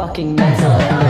fucking mental. I